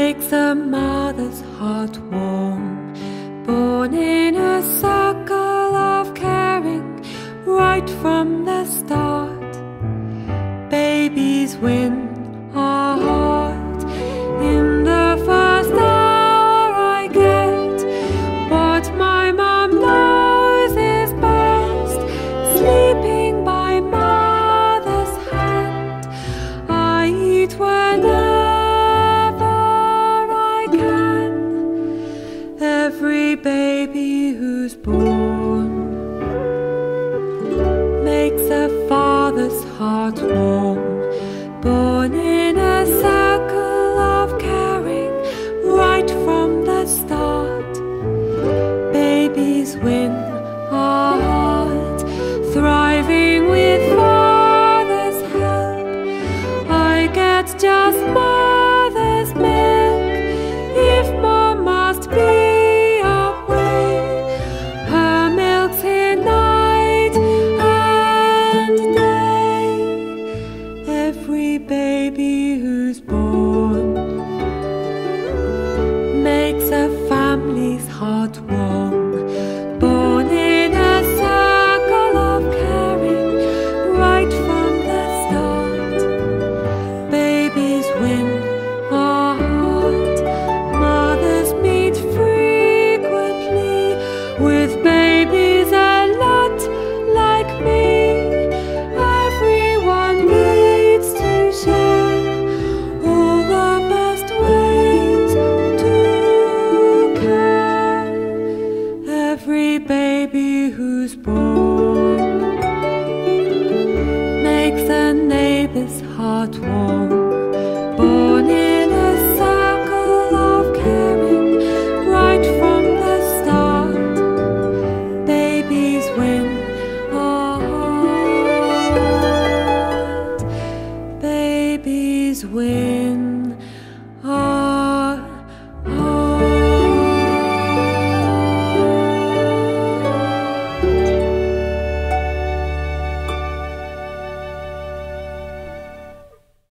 makes a mother's heart warm. Born in a circle of caring right from the start. Babies win born makes a father's heart warm. Born in a circle of caring right from the start. Babies win our baby who's born makes a family's heart warm. Born in a circle of caring right from the start. Babies win our heart. Mothers meet frequently with babies Baby who's born makes a neighbor's heart warm. Born in a circle of caring, right from the start. Babies win a heart. Babies win.